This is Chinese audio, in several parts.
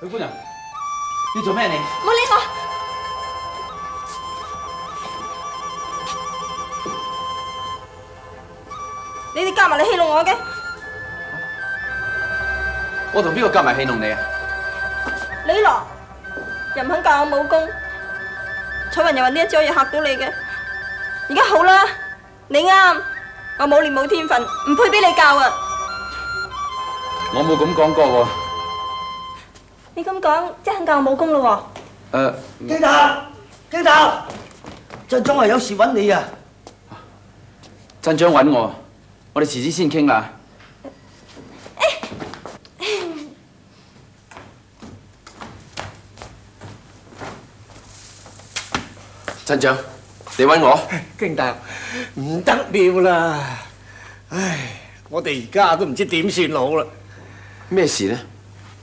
許姑娘，你做咩你？唔好理我。你哋夾埋嚟戲弄我嘅？我同邊個夾埋戲弄你啊？李羅又唔肯教我武功，彩雲又話呢一招嘢嚇到你嘅。而家好啦，你啱，我冇練冇天分，唔配俾你教啊！我冇咁講過喎。你咁講，即係肯教我武功咯誒，京達，京達，鎮長係有事揾你啊！鎮長揾我，我哋遲啲先傾啦。鎮長，你揾我？京達，唔得了啦！唉，我哋而家都唔知點算好啦。咩事呢？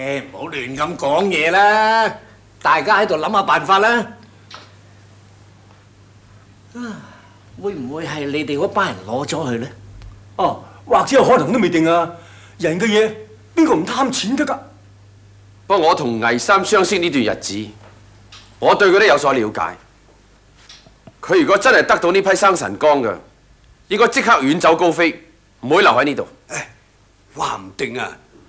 唉，唔好亂咁講嘢啦，大家喺度諗下辦法啦。啊，會唔會係你哋嗰班人攞咗佢呢？哦，或者有可能都未定啊！人嘅嘢邊個唔貪錢得㗎？不過我同魏三相識呢段日子，我對佢都有所了解。佢如果真係得到呢批生辰光嘅，應該即刻遠走高飛，唔會留喺呢度。話唔定啊，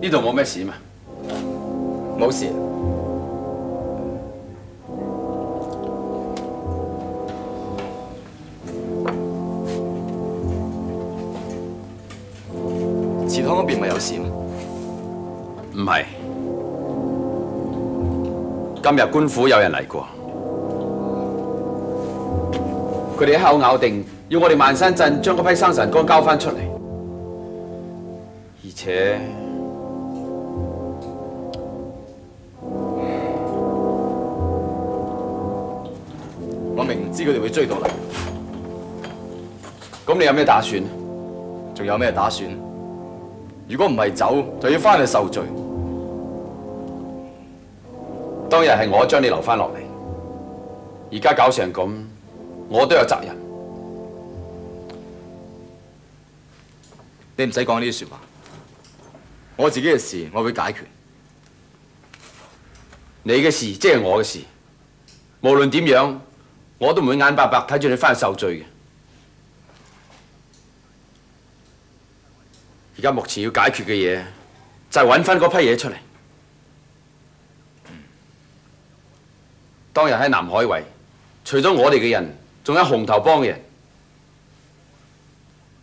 呢度冇咩事嘛？冇事。祠堂嗰邊咪有事咩？唔係，今日官府有人嚟過，佢哋一口咬定要我哋萬山鎮將嗰批生辰綱交翻出嚟，而且我明知佢哋會追到嚟，咁你有咩打算？仲有咩打算？如果唔係走，就要翻去受罪。當日係我將你留翻落嚟，而家搞成咁，我都有責任。你唔使講呢啲説話，我自己嘅事我會解決。你嘅事即係我嘅事，無論點樣，我都唔會眼白白睇住你翻去受罪嘅。而家目前要解決嘅嘢，就係揾翻嗰批嘢出嚟。當日喺南海圍，除咗我哋嘅人，仲有紅頭幫嘅人，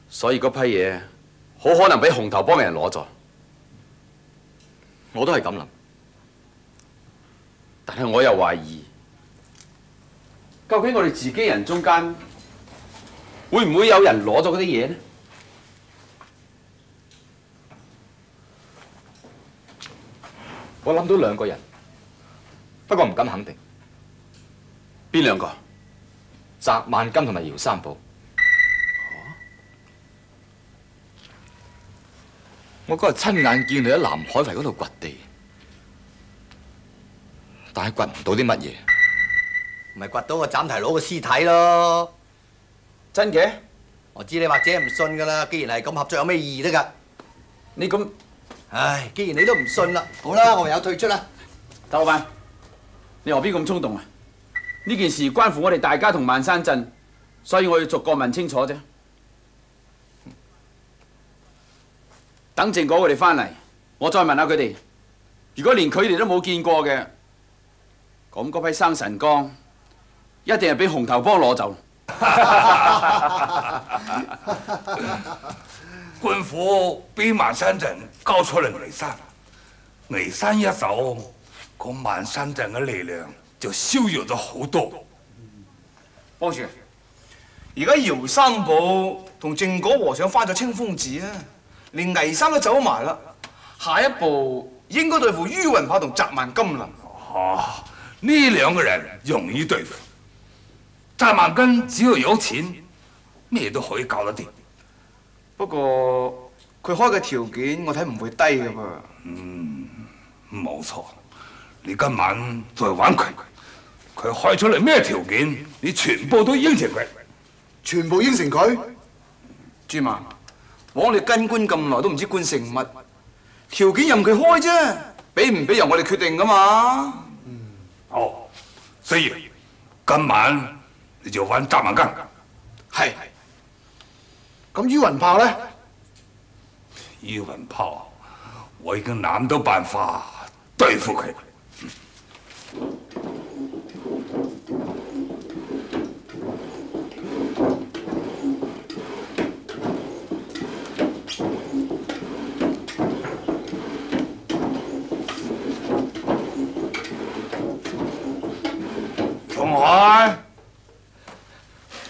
所以嗰批嘢好可能俾紅頭幫嘅人攞咗。我都係咁諗，但係我又懷疑，究竟我哋自己人中間會唔會有人攞咗嗰啲嘢呢？我諗到兩個人，不過唔敢肯定。邊兩個？翟萬金同埋姚三寶。我嗰日親眼見你喺南海圍嗰度掘地，但係掘唔到啲乜嘢。咪掘到個斬頭佬嘅屍體咯！真嘅？我知你或者唔信噶啦，既然係咁合作，有咩意義得㗎？你咁，唉，既然你都唔信啦，好啦，我唯有退出啦。大老闆，你何必咁衝動啊？呢件事關乎我哋大家同萬山鎮，所以我要逐個問清楚啫。等正果佢哋翻嚟，我再問下佢哋。如果連佢哋都冇見過嘅，咁嗰批生辰光一定係俾紅頭幫攞走。官府俾萬山鎮交出嚟眉山，眉山一走，咁萬山鎮嘅力量就削弱咗好多。幫主，而家姚三寶同正果和尚翻咗清風寺啊，連倪三都走埋啦。下一步應該對付于雲豹同澤萬金啦。啊，呢兩個人容易對付，澤萬金只要有錢，咩都可以搞得掂。不過佢開嘅條件我睇唔會低嘅噃。嗯，冇錯。你今晚再玩佢，佢開出嚟咩條件，你全部都應承佢。全部應承佢？朱嫲，枉你跟官咁耐都唔知官姓乜，條件任佢開啫，俾唔俾由我哋決定噶嘛。好，所以今晚你就玩澤萬根。係。咁于雲豹咧？于雲豹，我已經諗到辦法對付佢。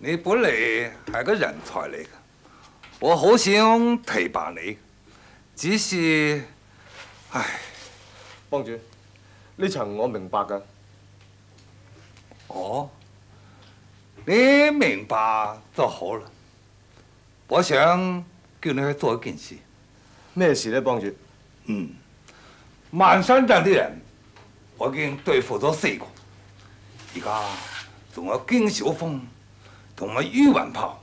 你本嚟係個人才嚟嘅，我好想提拔你，只是，唉，幫主，呢層我明白㗎。哦，你明白就好啦。我想叫你去做一件事。咩事呢，幫主？嗯，萬山鎮啲人，我已經對付咗四個，而家仲有經小峰同埋于雲豹。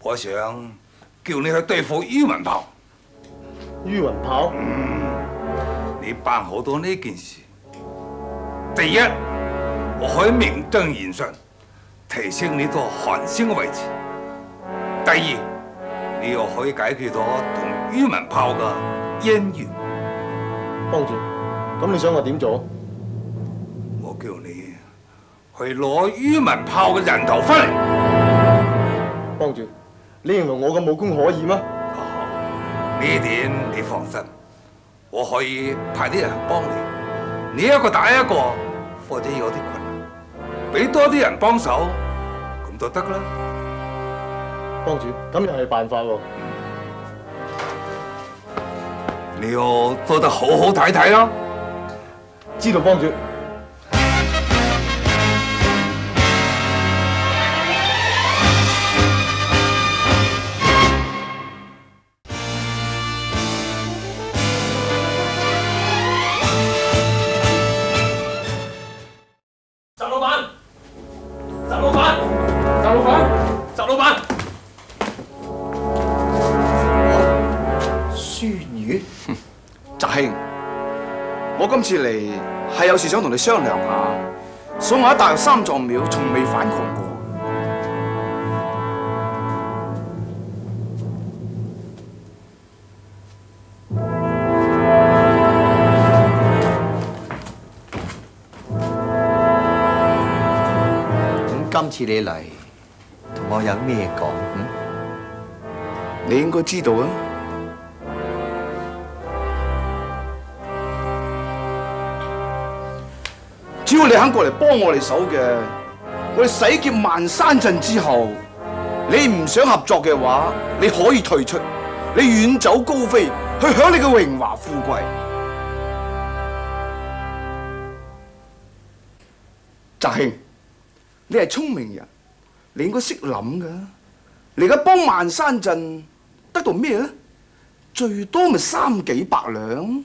我想叫你去對付于雲豹。于雲炮？嗯，你辦好多呢件事。第一，我可以名正言順提升你做韓星嘅位置；第二，你又可以解決咗同于雲豹嘅恩怨。幫主，咁你想我點做？我叫你去攞于文豹嘅人頭翻嚟。幫主，你認為我嘅武功可以嗎？呢點你放心，我可以派啲人幫你。你一個打一個，或者有啲困難，俾多啲人幫手，咁就得啦。幫主，咁又係辦法喎。你要做得好好睇睇咯。知道，幫主。澤兄，我今次嚟係有事想同你商量下。所以我喺大玉三藏廟從未反抗過。咁今次你嚟同我有咩講？嗯？你應該知道啊。只要你肯過嚟幫我哋手嘅，我哋洗劫萬山鎮之後，你唔想合作嘅話，你可以退出，你遠走高飛，去享你嘅榮華富貴。澤兄，你係聰明人，你應該識諗噶。你而家幫萬山鎮得到咩咧？最多咪三幾百兩。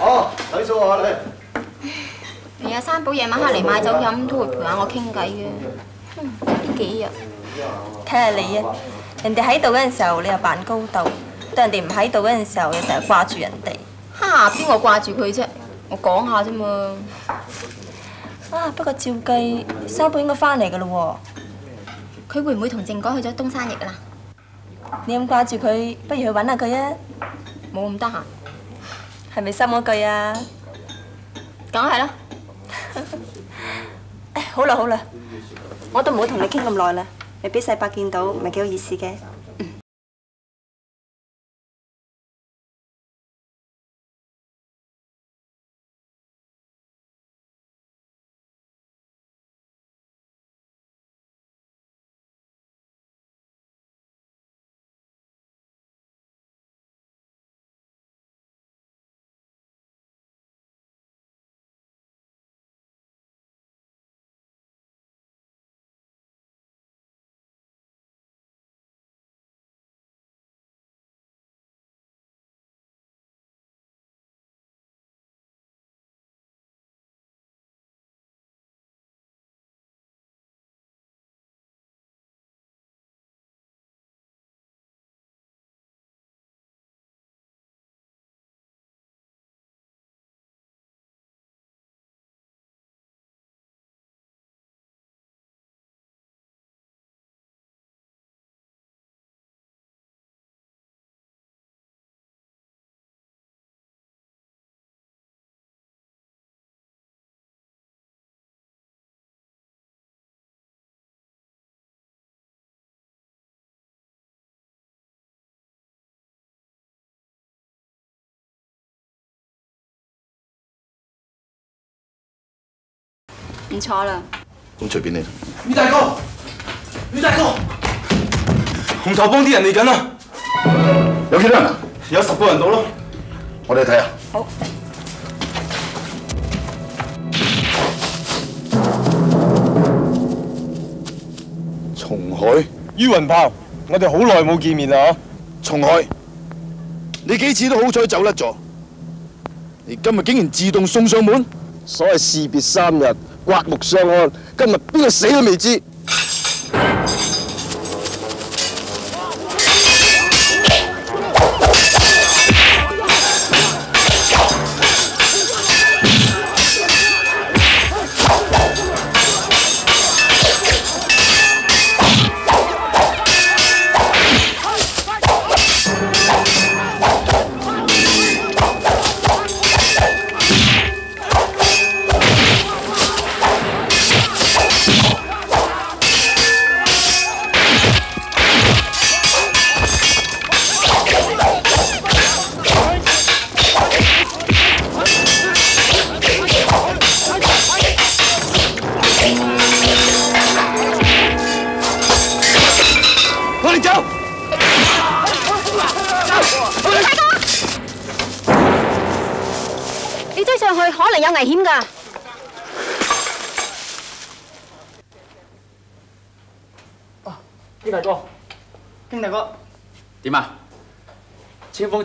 哦，睇數下你。係啊，三寶夜晚黑嚟買酒飲都會陪下我傾偈嘅。嗯，呢幾日睇下你啊，人哋喺度嗰陣時候你又扮高竇，到人哋唔喺度嗰陣時候又成日掛住人哋。哈，邊個掛住佢啫？我講下啫嘛。啊，不過照計三寶應該翻嚟噶咯喎。佢會唔會同靜哥去咗東山翼啦？你咁掛住佢，不如去揾下佢啊！冇咁得閒。系咪心嗰句啊？梗系啦。好啦好啦，我都唔好同你倾咁耐啦，未俾细伯见到，唔系幾好意思嘅。唔錯啦。咁隨便你。于大哥，于大哥，紅頭幫啲人嚟緊啦！有幾多人啊？有十個人到咯。我哋去睇下。好。松海，于雲豹，我哋好耐冇見面啦松海，你幾次都好彩走甩咗，你今日竟然自動送上門，所謂士別三日，刮目相看，今日邊個死都未知。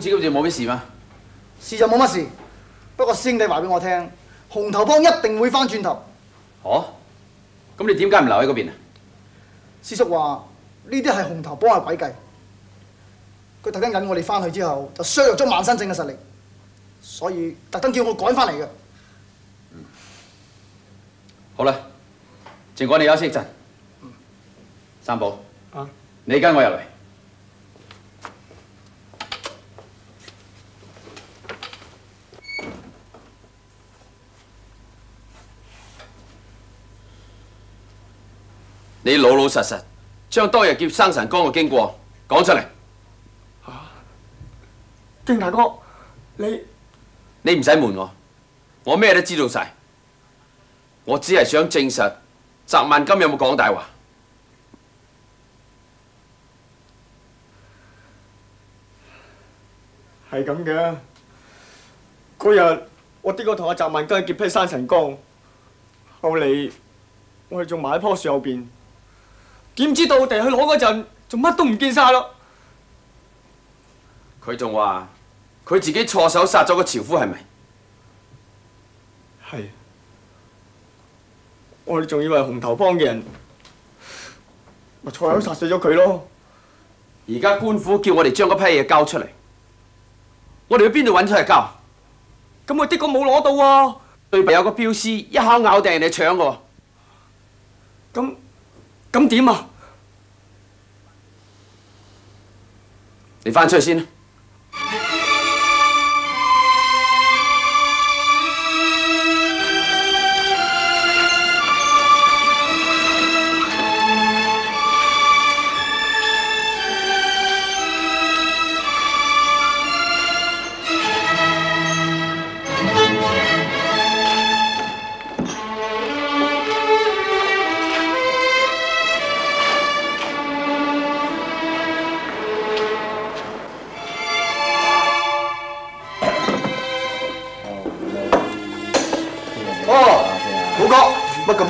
清風子今次冇咩事嘛？事就冇乜事，不過師兄弟話俾我聽，紅頭幫一定會翻轉頭。哦，咁你點解唔留喺嗰邊啊？師叔話呢啲係紅頭幫嘅詭計，佢特登引我哋翻去之後，就削弱咗萬山正嘅實力，所以特登叫我趕翻嚟嘅。好啦，靜哥你休息一陣。三寶，啊你跟我入嚟。你老老實實將當日劫生辰綱嘅經過講出嚟。經大哥，你你唔使瞞我，我咩都知道晒。我只係想證實翟萬金有冇講大話。係咁嘅。嗰日我的確同阿翟萬金劫批山神江，後嚟我哋仲埋喺棵樹後邊，點知到地去攞嗰陣，就乜都唔見晒咯。佢仲話佢自己錯手殺咗個樵夫，係咪？係。我哋仲以為紅頭幫嘅人，咪錯手殺死咗佢咯。而家官府叫我哋將嗰批嘢交出嚟，我哋去邊度揾出嚟交？咁我的確冇攞到喎。對面有個標師一口咬定人哋搶嘅喎。咁咁點啊？你翻出去先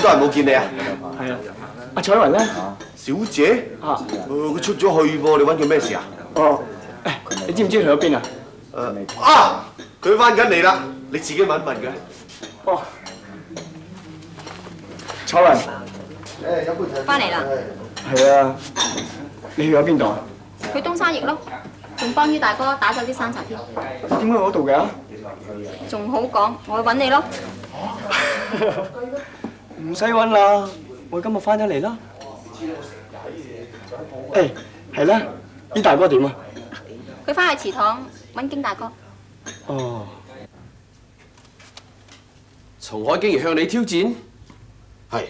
咁多人冇見你啊？係啊。阿彩雲咧？小姐？啊。佢出咗去噃，你揾佢咩事啊？哦。誒，你知唔知佢去咗邊啊？誒啊！佢翻緊嚟啦，你自己問一問佢。哦。彩雲。翻嚟啦，係啊。你去咗邊度啊？去東山翼咯，仲幫于大哥打咗啲山茶添，點解嗰度嘅？仲好講，我去揾你咯。唔使揾啦，我今日翻咗嚟啦。誒，係啦，呢大哥點啊？佢翻去祠堂揾經大哥，哦，曹海竟然向你挑戰，係，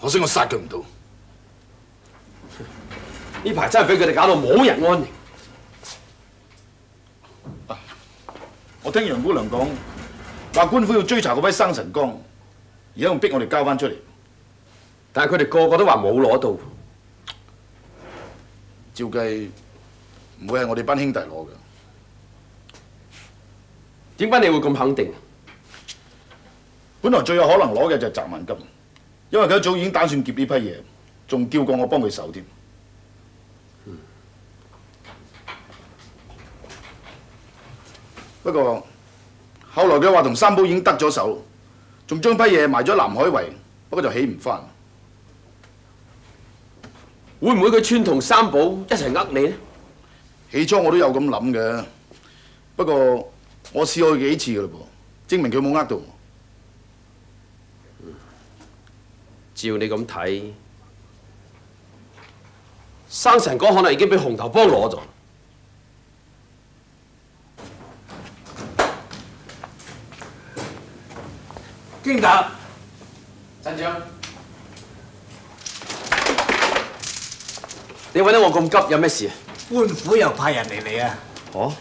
可惜我殺佢唔到。呢排真係俾佢哋搞到冇人安寧。我聽楊姑娘講，話官府要追查嗰批生辰綱，而家仲逼我哋交翻出嚟。但係佢哋個個都話冇攞到。照計唔會係我哋班兄弟攞嘅。點解你會咁肯定？本來最有可能攞嘅就係澤萬金，因為佢一早已經打算劫呢批嘢，仲叫過我幫佢手添。不過後來佢話同三寶已經得咗手，仲將批嘢埋咗南海圍，不過就起唔翻。會唔會佢串同三寶一齊呃你呢？起初我都有咁諗嘅，不過我試過幾次噶嘞噃，證明佢冇呃到我。照你咁睇，生辰哥可能已經俾紅頭幫攞咗。經達，鎮長，你揾得我咁急，有咩事啊？官府又派人嚟嚟啊！哦，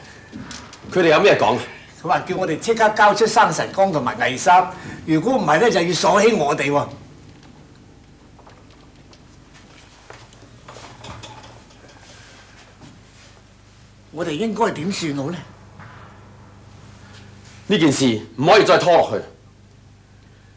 佢哋有咩講啊？佢話叫我哋即刻交出生辰綱同埋魏三，如果唔係咧就要鎖起我哋喎。我哋應該點算好咧？呢件事唔可以再拖落去。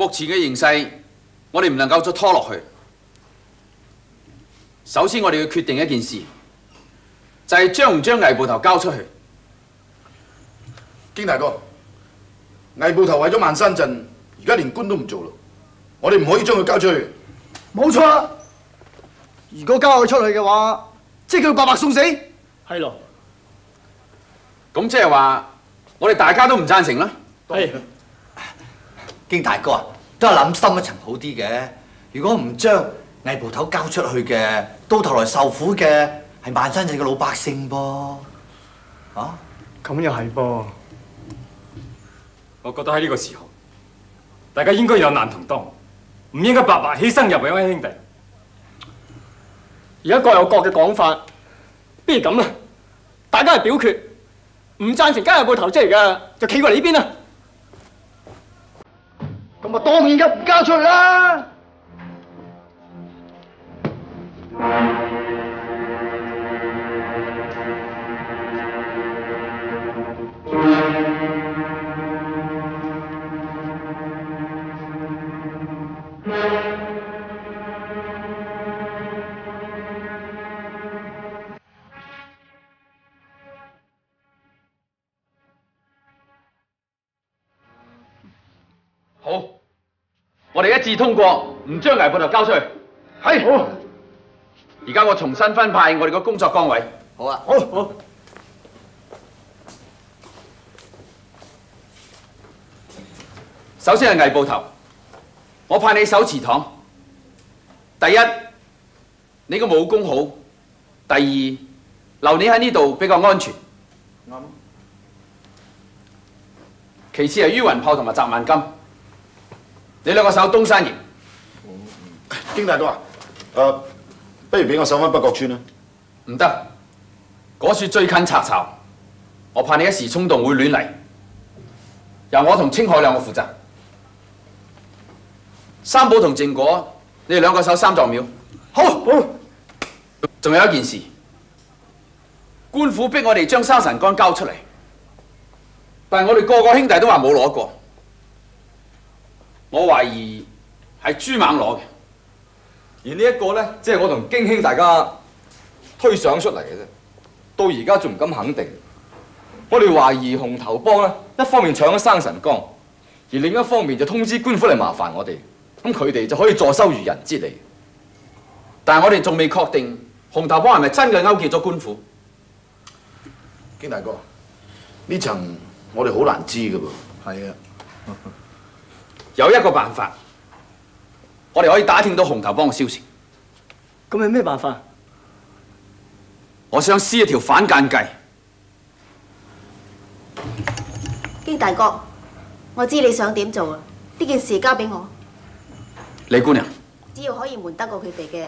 目前嘅形勢，我哋唔能夠再拖落去。首先，我哋要決定一件事，就係將唔將魏捕頭交出去。經大哥，魏捕頭為咗萬山鎮，而家連官都唔做咯，我哋唔可以將佢交出去。冇錯啦！如果交佢出去嘅話，即係佢白白送死。係咯。咁即係話，我哋大家都唔贊成啦。係。經大哥啊，都係諗深一層好啲嘅。如果唔將魏捕頭交出去嘅，到頭來受苦嘅係萬山鎮嘅老百姓噃。啊？咁又係噃。我覺得喺呢個時候，大家應該有難同當，唔應該白白犧牲入兩位兄弟。而家各有各嘅講法，不如咁啦，大家係表決，唔贊成加入部投資嚟嘅，就企過嚟呢邊啦。咁咪當然一唔交出去啦！我哋一致通過，唔將魏捕頭交出去。係好。而家我重新分派我哋個工作崗位。好啊。好好。首先係魏捕頭，我派你守祠堂。第一，你個武功好；第二，留你喺呢度比較安全。啱。其次係于雲炮同埋澤萬金。你兩個守東山營。經大哥啊，誒、不如俾我守翻北角村啦。唔得，嗰處最近賊巢，我怕你一時衝動會亂嚟。由我同青海兩個負責。三寶同正果，你哋兩個守三藏廟。好，好。仲有一件事，官府逼我哋將生辰綱交出嚟，但係我哋個個兄弟都話冇攞過。我懷疑係朱猛攞嘅。而呢一個咧，即係我同京兄大家推想出嚟嘅啫。到而家仲唔敢肯定。我哋懷疑紅頭幫咧，一方面搶咗生辰光，而另一方面就通知官府嚟麻煩我哋，咁佢哋就可以坐收漁人之利。但係我哋仲未確定紅頭幫係咪真嘅勾結咗官府。京大哥，呢層我哋好難知㗎噃。係啊。有一個辦法，我哋可以打聽到紅頭幫嘅消息。咁係咩辦法？我想施一條反間計。經大哥，我知你想點做啊！呢件事交俾我，李姑娘，只要可以瞞得過佢哋嘅，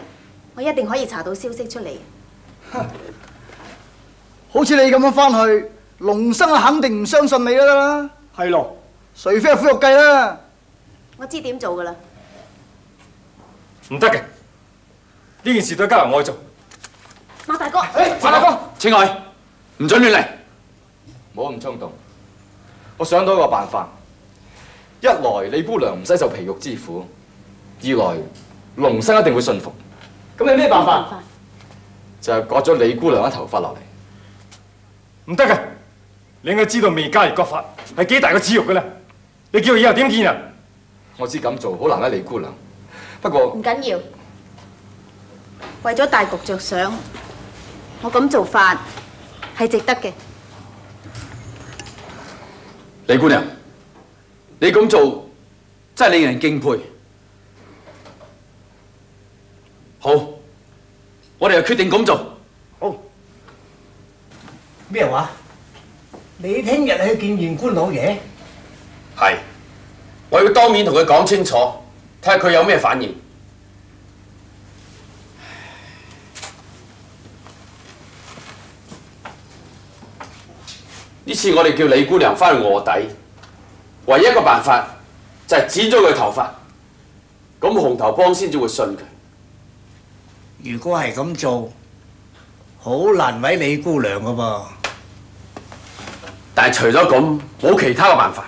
我一定可以查到消息出嚟。好似你咁樣翻去，龍生肯定唔相信你啦。係咯，除非係苦肉計啦。我知點做噶啦。唔得嘅，呢件事都交由我去做。馬大哥，馬大哥，青海，唔准亂嚟。唔好咁衝動。我想到一個辦法，一來李姑娘唔使受皮肉之苦，二來龍生一定會信服。咁有咩辦法？就係割咗李姑娘嘅頭髮落嚟。唔得嘅，你應該知道未加而割髮係幾大個恥辱嘅啦。你叫佢以後點見啊？我知咁做好難為李姑娘，不過唔緊要，為咗大局着想，我咁做法係值得嘅。李姑娘，你咁做真係令人敬佩。好，我哋就決定咁做。好。咩話？你聽日去見縣官老爺？係，我要當面同佢講清楚，睇下佢有咩反應。呢次我哋叫李姑娘翻去卧底，唯一一個辦法就係剪咗佢頭髮，咁紅頭幫先至會信佢。如果係咁做，好難為李姑娘噶噃。但係除咗咁，冇其他嘅辦法。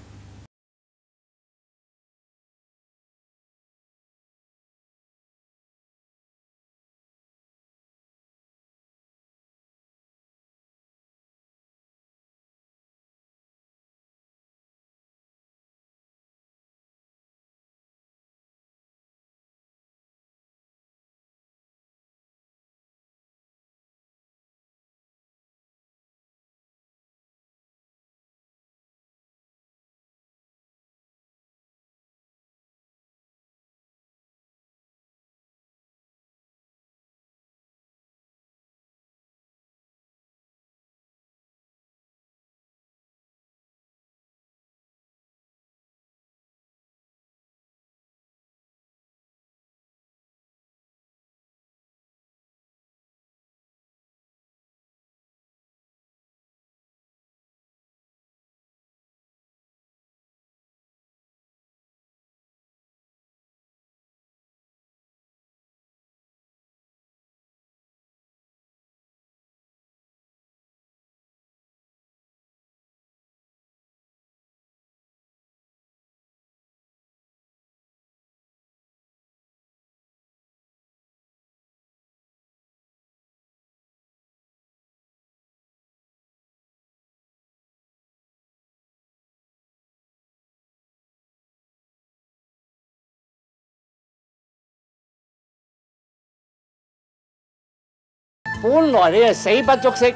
本來你係死不足惜，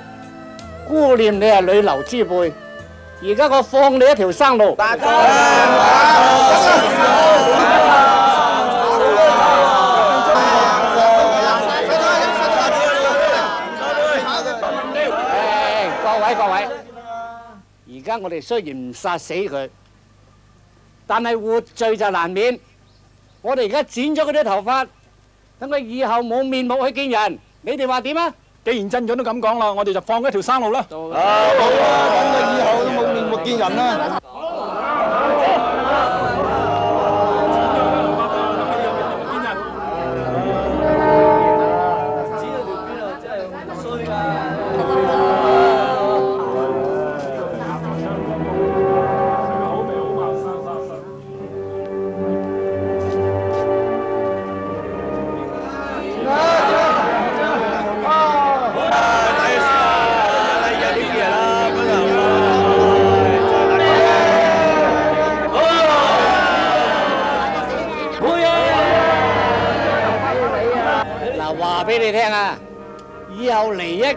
顧念你係女流之輩，而家我放你一條生路。大各位各位，而家我哋雖然唔殺死佢，但係活罪就難免。我哋而家剪咗佢啲頭髮，等佢以後冇面目去見人。你哋話點啊？既然鎮長都咁講啦，我哋就放佢一條生路啦。啊，好啊，等佢以後都冇面目見人啦。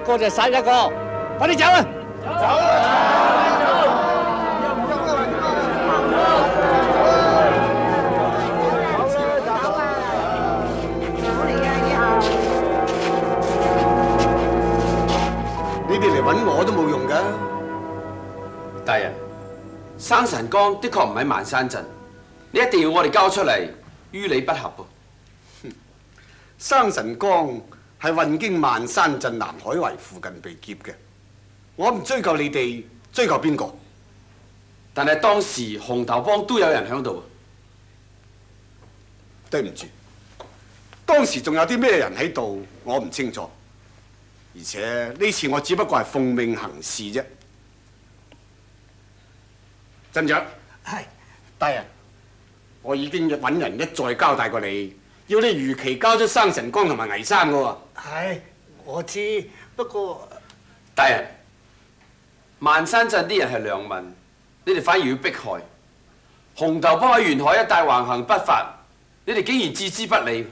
個就殺一個，快啲走啊！你哋嚟揾我都冇用噶。大人，生辰綱的確唔喺萬山鎮，你一定要我哋交出嚟，於理不合噃。生辰綱係運經萬山鎮南海圍附近被劫嘅，我唔追究你哋，追究邊個？但係當時紅頭幫都有人喺度。對唔住，當時仲有啲咩人喺度，我唔清楚。而且呢次我只不過係奉命行事啫。鎮長，係大人，我已經揾人一再交代過你，要你如期交出生辰光同埋倪生嘅喎。係我知，不過大人，萬山鎮啲人係良民，你哋反而要迫害。紅頭幫喺沿海一帶橫行不法，你哋竟然置之不理。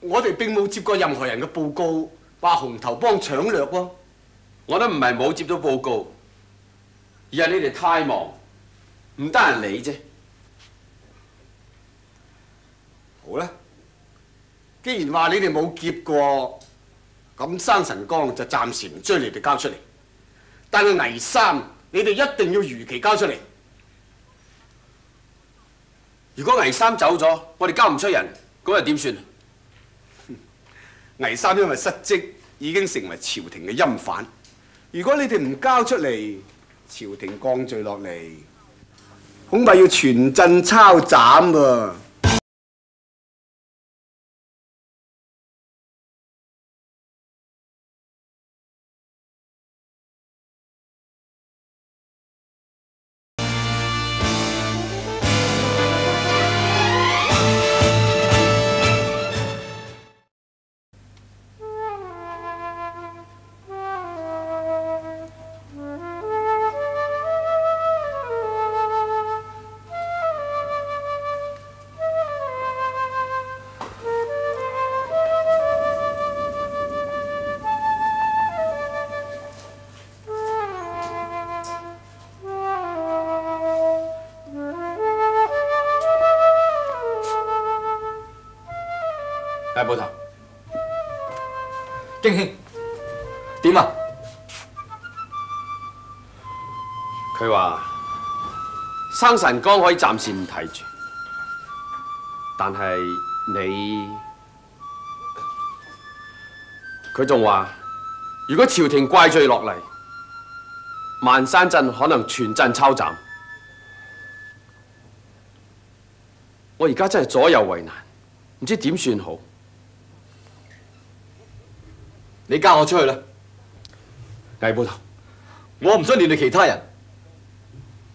我哋並冇接過任何人嘅報告，話紅頭幫搶掠喎。我都唔係冇接到報告，而係你哋太忙，唔得人理啫。好啦，既然話你哋冇劫過，咁生辰綱就暫時唔追你哋交出嚟。但係倪三，你哋一定要如期交出嚟。如果倪三走咗，我哋交唔出人，咁又點算？倪三因為失職，已經成為朝廷嘅欽犯。如果你哋唔交出嚟，朝廷降罪落嚟，恐怕要全鎮抄斬喎。生辰纲可以暫時唔提住，但係你，佢仲話如果朝廷怪罪落嚟，萬山鎮可能全鎮抄斬。我而家真係左右為難，唔知點算好。你交我出去啦！魏捕頭，我唔想连累其他人。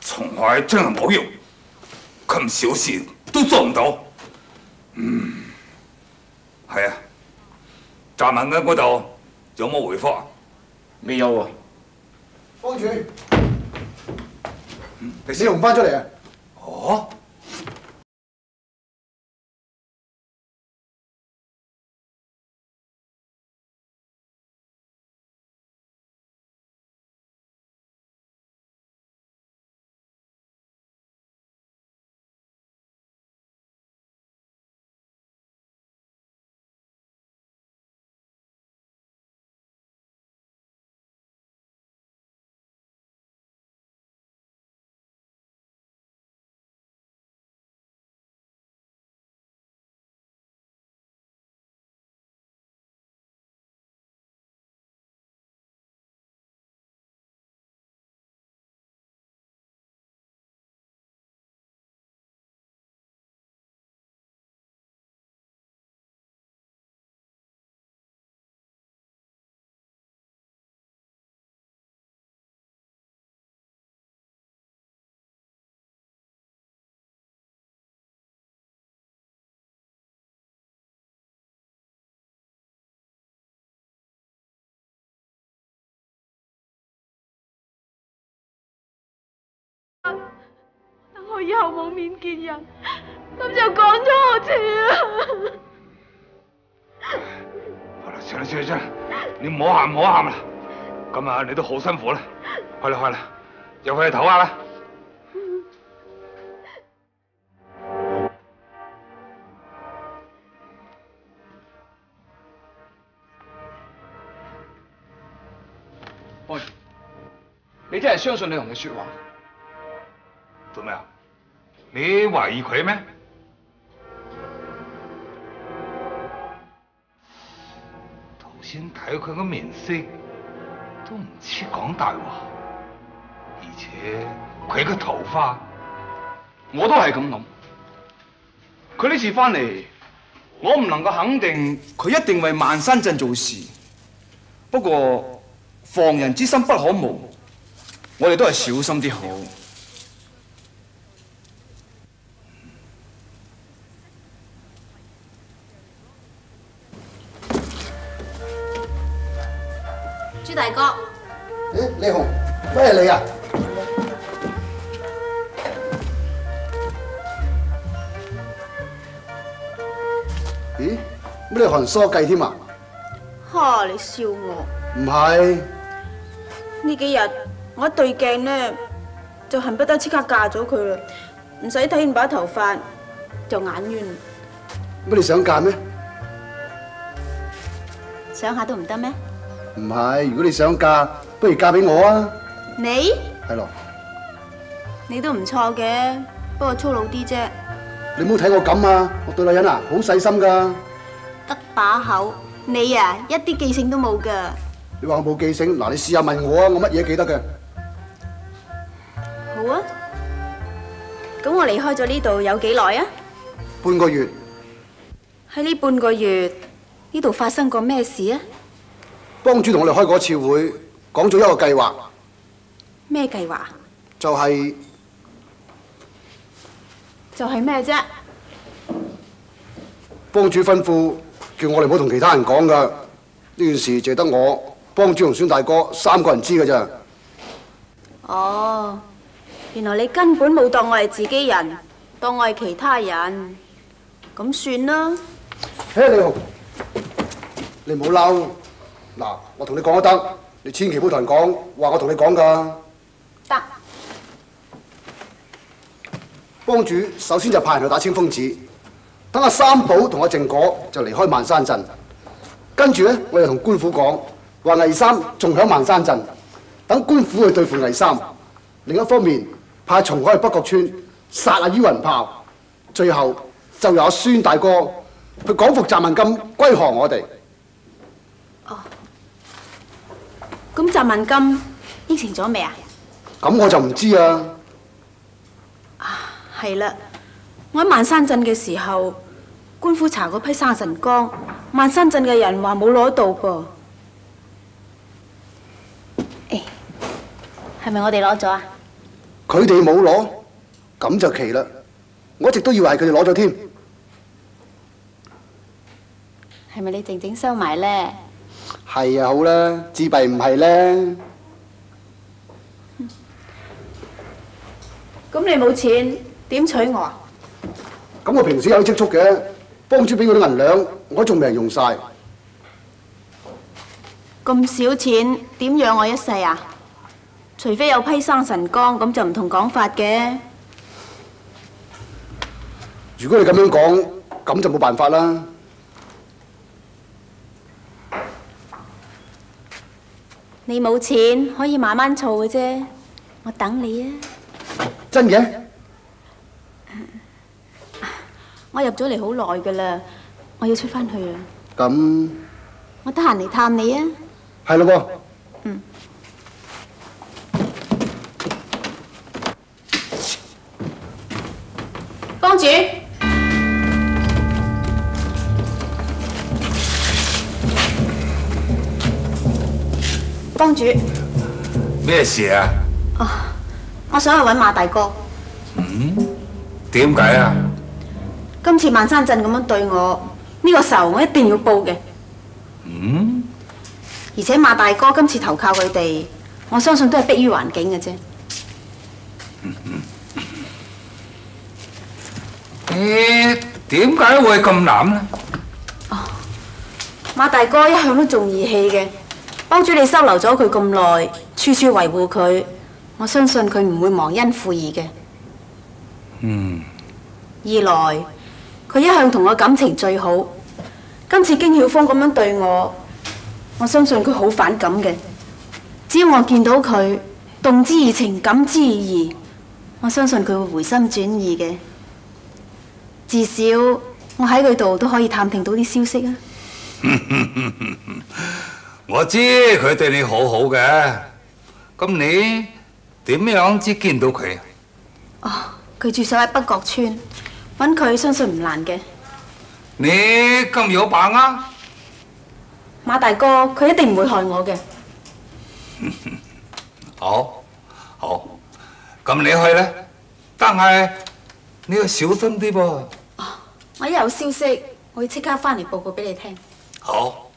從海真係冇用，咁小事都做唔到。嗯，係啊。暫問緊嗰度有冇回覆啊？未有啊。方主，你小龍翻出嚟啊！哦。我以後冇面見人，咁就講咗我字好啦，算啦算啦算啦，你唔好喊唔好喊啦。咁啊，你都好辛苦啦，去啦去啦，入去唞下啦。喂，你真係相信你同佢說話？做咩啊？你懷疑佢咩？頭先睇佢個面色，都唔似講大話，而且佢個頭髮，我都係咁諗。佢呢次翻嚟，我唔能夠肯定佢一定為萬山鎮做事。不過防人之心不可無，我哋都係小心啲好。梳計添啊？哈！你笑我唔係，呢幾日我一對鏡呢，就恨不得即刻嫁咗佢啦，唔使睇完把頭髮就眼冤，乜你想嫁咩？想下都唔得咩？唔係，如果你想嫁，不如嫁俾我啊！你係咯，你都唔錯嘅，不過粗魯啲啫，你唔好睇我咁啊！我對女人啊好細心噶。得把口。你啊，一啲記性都冇噶。你話我冇記性，嗱你試下問我啊，我乜嘢記得嘅？好啊，咁我離開咗呢度有幾耐啊？半個月，喺呢半個月呢度發生過咩事啊？幫主同我哋開過一次會，講咗一個計劃，咩計劃？就係、就係咩啫？幫主吩咐叫我哋唔好同其他人講噶，呢件事淨係得我、幫主同孫大哥三個人知噶咋。哦，原來你根本冇當我係自己人，當我係其他人，咁算啦。嘿，李紅，你唔好嬲。嗱，我同你講都得，你千祈唔好同人講，話我同你講噶。得。幫主首先就派人去打清風寺，等阿三寶同阿靜果就離開萬山鎮。跟住咧，我又同官府講，話魏三仲喺萬山鎮，等官府去對付魏三。另一方面，派松海去北角村殺阿于雲豹。最後就由阿孫大哥去講服習文金歸降我哋。哦咁習文金應承咗未啊？咁我就唔知啊。係啦，我喺萬山鎮嘅時候，官府查嗰批生辰綱，萬山鎮嘅人話冇攞到噃。誒，係咪我哋攞咗啊？佢哋冇攞，咁就奇啦。我一直都以為係佢哋攞咗添。係咪你靜靜收埋咧？係啊，好啦，自閉唔係咧。咁你冇錢點娶我啊？咁我平時有積蓄嘅，幫主俾我啲銀兩，我仲未人用晒。咁少錢點養我一世啊？除非有批生辰光，咁就唔同講法嘅。如果你咁樣講，咁就冇辦法啦。你冇錢可以慢慢儲嘅啫，我等你啊！真嘅？我入咗嚟好耐噶啦，我要出翻去啦。咁我得閒嚟探你啊！係咯噃。嗯。公主，公主，咩事啊？我想去揾馬大哥。嗯？點解啊？今次萬山鎮咁樣對我，呢個仇我一定要報嘅。嗯？而且馬大哥今次投靠佢哋，我相信都係迫於環境嘅啫。誒，點解會咁諗呢？馬大哥一向都重義氣嘅，幫主你收留咗佢咁耐，處處維護佢，我相信佢唔會忘恩負義嘅。嗯，二來，佢一向同我感情最好，今次經曉峰咁樣對我，我相信佢好反感嘅。只要我見到佢動之以情，感之以義，我相信佢會回心轉意嘅。至少我喺佢度都可以探聽到啲消息啊！我知佢對你好好嘅，咁你點樣先見到佢啊？哦，佢住守喺北角村，揾佢相信唔難嘅。你咁有把握？馬大哥，佢一定唔會害我嘅。好，好，咁你去啦，但係你要小心啲噃。我一有消息，我會即刻翻嚟報告俾你聽。好。